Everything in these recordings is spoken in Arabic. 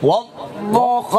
我不会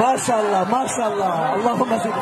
ما شاء الله ما شاء الله اللهم زدك